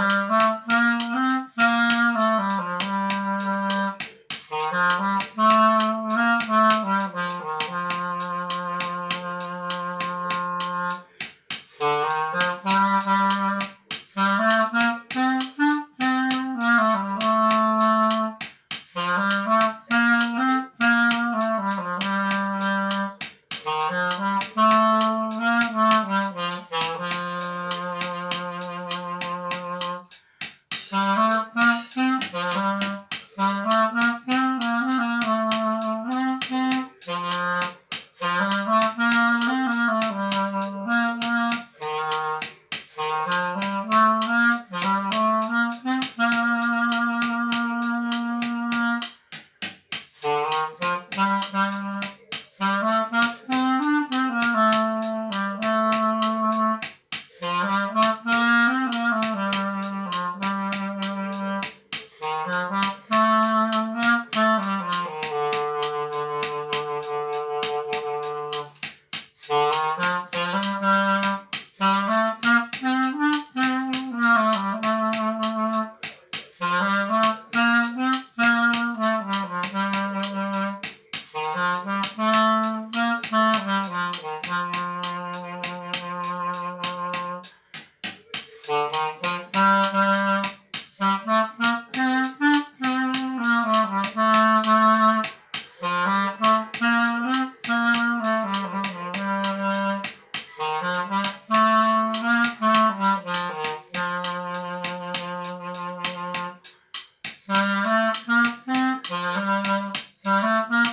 Música Thank you.